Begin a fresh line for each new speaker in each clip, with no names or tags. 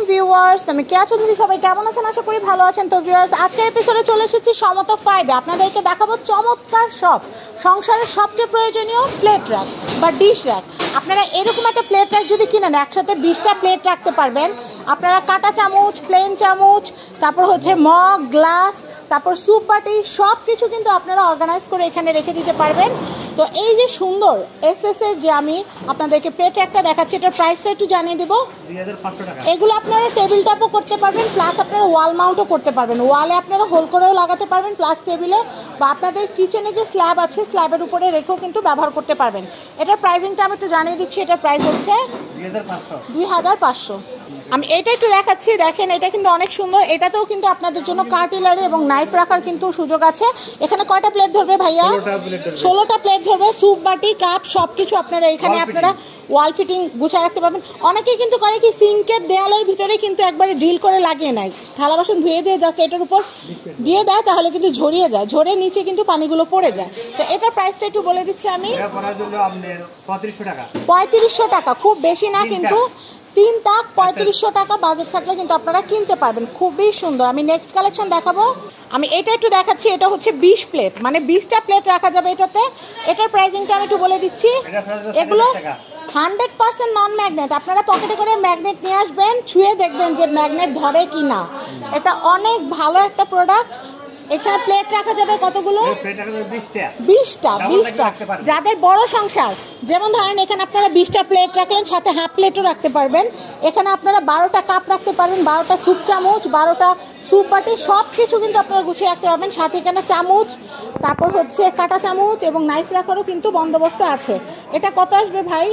আলাইকুম ভিউয়ার্স, আমি কেয়া চৌধুরী সবাই কেমন আছেন? আশা করি ভালো আছেন। তো ভিউয়ার্স, আজকের এপিসোডে চলে এসেছি সমতা ফাইভে আপনাদেরকে দেখাবো চমৎকার সব সংসারের সবচেয়ে প্রয়োজনীয় প্লেট র্যাক বা ডিশ র্যাক আপনারা এরকম একটা প্লেট র্যাক যদি কিনেন, একসাথে বিশটা প্লেট রাখতে পারবেন। আপনারা কাটা চামচ প্লেন চামচ, তারপর হচ্ছে মগ গ্লাস তারপর স্যুপ বাটি সব কিছু কিন্তু আপনারা অর্গানাইজ করে এখানে রেখে দিতে পারবেন। তো এই যে সুন্দর এস এস এর যে আমি আপনাদেরকে পেট একটা দেখাচ্ছি এটার প্রাইসটা একটু জানিয়ে দিব। এগুলো আপনারা টেবিল টপও করতে পারবেন প্লাস আপনারা ওয়াল মাউন্টও করতে পারবেন। ওয়ালে আপনারা হোল করেও লাগাতে পারবেন প্লাস টেবিলে বা আপনাদের কিচেনে যে স্ল্যাব আছে স্ল্যাবের উপরে রেখেও কিন্তু ব্যবহার করতে পারবেন। এটার প্রাইসিংটা আমি একটু জানিয়ে দিচ্ছি এটার প্রাইস হচ্ছে
দুই হাজার পাঁচশো।
আমি এটা একটু দেখাচ্ছি দেখেন এটা কিন্তু অনেক সুন্দর। এটাতেও কিন্তু আপনাদের জন্য কার্টিলারি এবং নাইফ রাখার কিন্তু সুযোগ আছে। এখানে কয়টা প্লেট ধরবে ভাইয়া?
16টা plate ধরবে।
ষোলোটা প্লেট ধরবে স্যুপ বাটি কাপ সব কিছু আপনারা এখানে আপনারা ওয়াল ফিটিং গুছিয়ে রাখতে পারবেন। অনেকেই কিন্তু করে কি সিঙ্কের দেয়ালের ভিতরে কিন্তু একবারে ড্রিল করে লাগিয়ে নেয়। থালা বাসন ধুয়ে দিয়ে জাস্ট এটার উপর দিয়ে দেয় তাহলে কিন্তু ঝরিয়ে যায়। ঝরে নিচে কিন্তু পানিগুলো পড়ে যায়। তো এটার প্রাইসটা একটু বলে দিচ্ছি আমি।
এটা পঁয়ত্রিশশো টাকা
খুব বেশি না কিন্তু তিন তাক পঁয়ত্রিশশো টাকা বাজেট থাকলে কিন্তু আপনারা কিনতে পারবেন। খুবই সুন্দর। আমি নেক্সট কালেকশন দেখাবো। আমি এটা একটু দেখাচ্ছি এটা হচ্ছে বিশ প্লেট মানে বিশটা প্লেট রাখা যাবে এটাতে। এটার প্রাইসিংটা আমি একটু বলে দিচ্ছি। এগুলো হান্ড্রেড পার্সেন্ট নন ম্যাগনেট আপনারা পকেটে করে ম্যাগনেট নিয়ে আসবেন ছুঁয়ে দেখবেন যে ম্যাগনেট ধরে কি না এটা অনেক ভালো একটা প্রোডাক্ট এখানে প্লেট রাখা যাবে কতগুলো?
বিশটা।
বিশটা। যাদের বড় সংসার যেমন ধরেন এখানে আপনারা বিশটা প্লেট রাখলেন সাথে হাফ প্লেটও রাখতে পারবেন। এখানে আপনারা বারোটা কাপ রাখতে পারবেন বারোটা স্যুপ চামচ বারোটা স্যুপ বাটি সব কিছু কিন্তু আপনারা গুছিয়ে রাখতে পারবেন। সাথে এখানে চামচ তারপর হচ্ছে কাটা চামচ এবং নাইফ রাখারও কিন্তু বন্দোবস্ত আছে। এটা কত আসবে ভাই?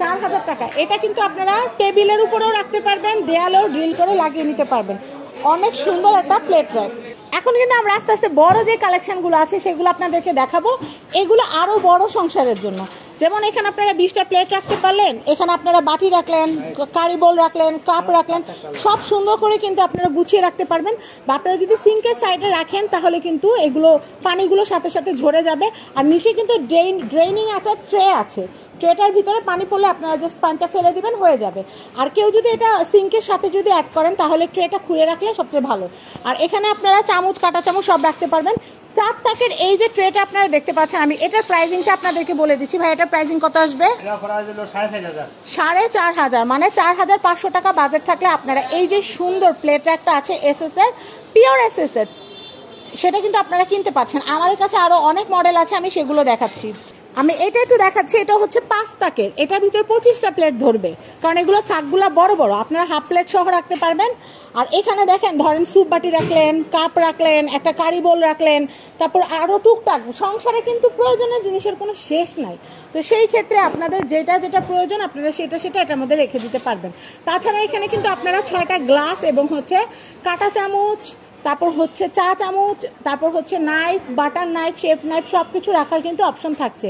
চার হাজার টাকা। এটা কিন্তু আপনারা টেবিলের উপরেও রাখতে পারবেন দেয়ালেও ড্রিল করে লাগিয়ে নিতে পারবেন। অনেক সুন্দর একটা প্লেট র্যাক এখন কিন্তু আমরা আস্তে আস্তে বড় যে কালেকশনগুলো আছে, সেগুলো আপনাদেরকে দেখাবো। এগুলো আরও বড় সংসারের জন্য। যেমন এখানে আপনারা বিশটা প্লেট রাখতে পারলেন, এখানে আপনারা বাটি রাখলেন, কারি বোল রাখলেন কাপ রাখলেন, সব সুন্দর করে কিন্তু আপনারা গুছিয়ে রাখতে পারবেন। বা আপনারা যদি সিঙ্কের সাইডে রাখেন, তাহলে কিন্তু এগুলো, পানিগুলো সাথে সাথে ঝরে যাবে। আর নিচে কিন্তু ড্রেন ড্রেনিং একটা ট্রে আছে। ট্রেটার ভিতরে পানি পড়লে আপনারা জাস্ট পানিটা ফেলে দিবেন, হয়ে যাবে। আর কেউ যদি এটা সিঙ্কের সাথে যদি অ্যাড করেন, তাহলে ট্রেটা খুলে রাখলে সবচেয়ে ভালো। আর এখানে আপনারা চামচ, কাটা চামচ সব রাখতে পারবেন। চার তাকের এই যে ট্রেটা আপনারা দেখতে পাচ্ছেন আমি এটার প্রাইজিংটা আপনাদেরকে বলে দিচ্ছি। ভাই এটার প্রাইজিং কত আসবে?
এটা সাড়ে চার হাজার।
সাড়ে চার হাজার মানে চার হাজার পাঁচশো টাকা বাজেট থাকলে আপনারা এই যে সুন্দর প্লেটটা একটা আছে এস এস এর পিওর এস এস এর সেটা কিন্তু আপনারা কিনতে পারছেন আমাদের কাছে আরও অনেক মডেল আছে আমি সেগুলো দেখাচ্ছি। আমি এটা একটু দেখাচ্ছি, এটা হচ্ছে পাঁচ এটার ভিতরে পঁচিশটা প্লেট ধরবে। কারণ এগুলো থাকগুলো বড় বড়। আপনারা হাফ প্লেট সহ রাখতে পারবেন। আর এখানে দেখেন, ধরেন স্যুপ বাটি রাখলেন কাপ রাখলেন, একটা কারি বোল রাখলেন, তারপর আরও টুকটাক। সংসারে কিন্তু প্রয়োজনীয় জিনিসের কোনো শেষ নাই। তো সেই ক্ষেত্রে আপনাদের যেটা যেটা প্রয়োজন, আপনারা সেটা সেটা এটার মধ্যে রেখে দিতে পারবেন। তাছাড়া এখানে কিন্তু আপনারা ছয়টা গ্লাস এবং হচ্ছে কাটা চামচ তারপর হচ্ছে চা চামচ তারপর হচ্ছে knife butter knife chef knife সব কিছু রাখার কিন্তু অপশন থাকছে।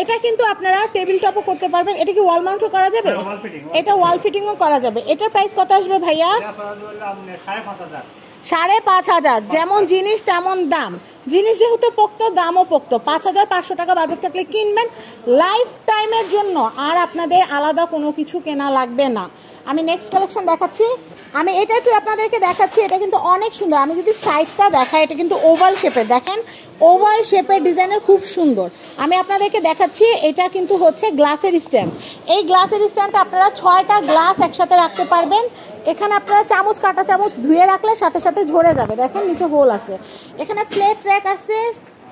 এটা কিন্তু আপনারা টেবিল টপও করতে পারবেন। এটা কি ওয়াল মাউন্টও করা যাবে?
হ্যাঁ,
এটা ওয়াল ফিটিংও করা যাবে। এটার প্রাইস কত আসবে ভাইয়া?
সাড়ে পাঁচ হাজার।
যেমন জিনিস, তেমন দাম। জিনিস যেহেতু পোক্ত, দামও পোক্ত। পাঁচ হাজার পাঁচশো টাকা বাজেট থাকলে কিনবেন। লাইফ টাইমের জন্য আর আপনাদের আলাদা কোনো কিছু কেনা লাগবে না। আমি নেক্সট কালেকশন দেখাচ্ছি। আমি এটা একটু আপনাদেরকে দেখাচ্ছি। এটা কিন্তু অনেক সুন্দর। আমি যদি সাইজটা দেখাই, এটা কিন্তু ওভাল শেপের দেখেন ওভাল শেপের ডিজাইনের খুব সুন্দর। আমি আপনাদেরকে দেখাচ্ছি, এটা কিন্তু হচ্ছে গ্লাসের স্ট্যান্ড এই গ্লাসের স্ট্যান্ডটা আপনারা ছয়টা গ্লাস একসাথে রাখতে পারবেন। এখানে আপনারা চামচ কাটা চামচ ধুয়ে রাখলে সাথে সাথে ঝরে যাবে। দেখেন নিচে হোল আছে। এখানে প্লেট র্যাক আছে।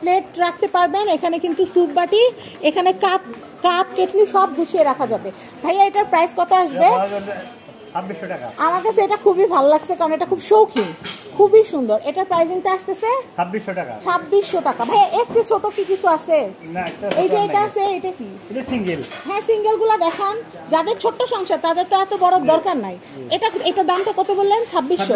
প্লেট রাখতে পারবেন। এখানে কিন্তু স্যুপ বাটি এখানে কাপ কাপ কেটলি সব গুছিয়ে রাখা যাবে। ভাইয়া এটার প্রাইস কত আসবে? আমার কাছে এটা খুবই ভালো লাগছে কারণ এটা খুব শৌখিন। খুবই সুন্দর। এটার প্রাইসিংটা আসতেছে
ছাব্বিশশো টাকা।
ছাব্বিশশো টাকা। ভাইয়া এর চেয়ে ছোট কি কিছু আছে?
না
এই যে এটা আছে এটা কি?
এটা সিঙ্গেল
হ্যাঁ সিঙ্গেলগুলা দেখান। যাদের ছোট্ট সংসার তাদের তো এত বড় দরকার নাই। এটা এটা দামটা কত বললেন? ছাব্বিশশো।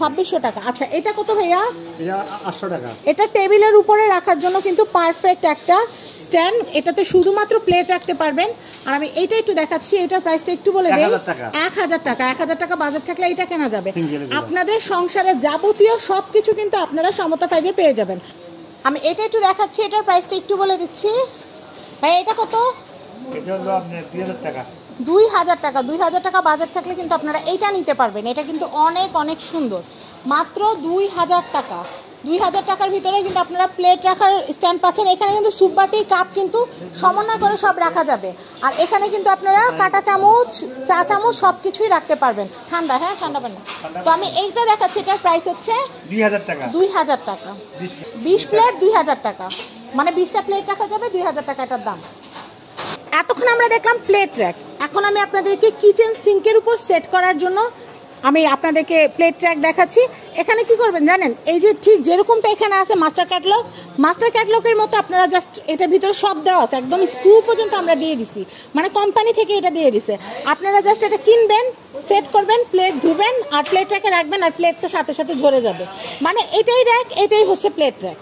2600 টাকা।
আচ্ছা এটা কত ভাইয়া?
এটা আটশো টাকা।
এটা টেবিলের উপরে রাখার জন্য কিন্তু পারফেক্ট একটা স্ট্যান্ড এটাতে শুধুমাত্র প্লেট রাখতে পারবেন। আর আমি এইটা একটু দেখাচ্ছি এটার প্রাইসটা একটু বলে দেই।
1000 টাকা।
এক হাজার টাকা। এক হাজার টাকা বাজেট থাকলে এটা কেনা যাবে।
আপনাদের এগুলো।
আপনাদের সংসারের সব কিছু কিন্তু আপনারা সমতা ফাইভে পেয়ে যাবেন। আমি এটা একটু দেখাচ্ছি এটার প্রাইসটা একটু বলে দিচ্ছি। ভাই এটা কত?
দুই হাজার টাকা।
দুই হাজার টাকা বাজার হাজার টাকা বাজেট থাকলে কিন্তু আপনারা এইটা নিতে পারবেন। এটা কিন্তু অনেক অনেক সুন্দর। মাত্র দুই হাজার টাকা। দুই হাজার টাকার ভিতরে কিন্তু আপনারা প্লেট রাখার স্ট্যান্ড পাচ্ছেন। এখানে কিন্তু স্যুপ বাটি কাপ কিন্তু সমন্বয় করে সব রাখা যাবে। আর এখানে কিন্তু আপনারা কাটা চামচ চা চামচ সব কিছুই রাখতে পারবেন। ঠান্ডা হ্যাঁ ঠান্ডা পাবেন না। তো আমি এইটা দেখাচ্ছি এটার প্রাইস হচ্ছে
দুই হাজার টাকা।
দুই হাজার টাকা।
বিশ
বিশ প্লেট দুই হাজার টাকা। মানে বিশটা প্লেট রাখা যাবে দুই হাজার টাকা এটার দাম। এতক্ষণ আমরা দেখলাম প্লেট র্যাক এখন আমি আপনাদেরকে কিচেন সিঙ্কের উপর সেট করার জন্য আমি আপনাদেরকে প্লেট ট্র্যাক দেখাচ্ছি। এখানে কি করবেন জানেন? এই যে ঠিক যেরকমটা এখানে আছে মাস্টার ক্যাটলগ মাস্টার ক্যাটলগের মতো আপনারা জাস্ট এটার ভিতরে সব দেওয়া আছে। একদম স্ক্রু পর্যন্ত আমরা দিয়ে দিছি। মানে কোম্পানি থেকে এটা দিয়ে দিছে। আপনারা জাস্ট এটা কিনবেন সেট করবেন প্লেট ধুবেন, আর প্লেট ট্র্যাকে রাখবেন, আর প্লেটটা সাথে সাথে ঝরে যাবে। মানে এটাই র্যাক এটাই হচ্ছে প্লেট র্যাক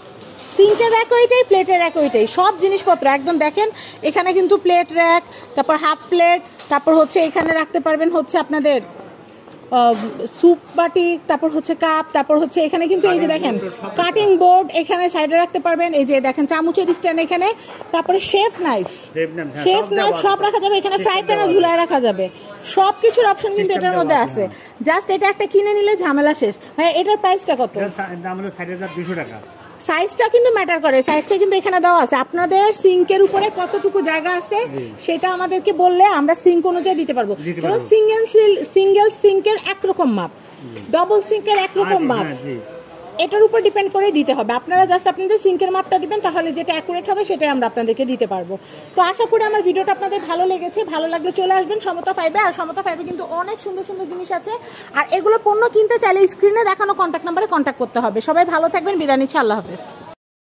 সিঙ্কের র্যাক ওইটাই প্লেটের র্যাক ওইটাই। সব জিনিসপত্র একদম দেখেন, এখানে কিন্তু প্লেট র্যাক তারপর হাফ প্লেট তারপর হচ্ছে এখানে রাখতে পারবেন হচ্ছে আপনাদের স্যুপ বাটি তারপর হচ্ছে কাপ তারপর হচ্ছে এখানে কিন্তু এই যে দেখেন কাটিং বোর্ড এখানে সাইডে রাখতে পারবেন। এই যে দেখেন চামচের স্ট্যান্ড এখানে তারপরে শেফ নাইফ
হ্যাঁ,
শেফ নাইফ সব রাখা যাবে। এখানে ফ্রাই
প্যানও
ঝুলায় রাখা যাবে। সব কিছুর অপশন কিন্তু এটার মধ্যে আছে।
আছে,
জাস্ট এটা একটা কিনে নিলে ঝামেলা শেষ। ভাই এটার প্রাইসটা কত?
দাম হলো ষাট হাজার দুশো টাকা।
সাইজটা কিন্তু ম্যাটার করে। সাইজটা কিন্তু এখানে দেওয়া আছে। আপনাদের সিঙ্কের উপরে কতটুকু জায়গা আছে সেটা আমাদেরকে বললে আমরা সিঙ্ক অনুযায়ী দিতে পারব। সিঙ্গেল সিঙ্গেল সিঙ্কের একরকম মাপ। ডবল সিঙ্কের একরকম মাপ।
হ্যাঁ,
এটার উপর ডিপেন্ড করে দিতে হবে। আপনারা জাস্ট আপনাদের সিঙ্কের মাপটা দিবেন, তাহলে যেটা অ্যাকুরেট হবে সেটাই আমরা আপনাদেরকে দিতে পারব। তো আশা করি আমার ভিডিওটা আপনাদের ভালো লেগেছে। ভালো লাগলে চলে আসবেন সমতা ফাইভে আর সমতা ফাইভে কিন্তু অনেক সুন্দর সুন্দর জিনিস আছে। আর এগুলো পণ্য কিনতে চাইলে স্ক্রিনে দেখানো কন্ট্যাক্ট নাম্বারে কন্ট্যাক্ট করতে হবে। সবাই ভালো থাকবেন। বিদায় নিচ্ছে। আল্লাহ হাফেজ।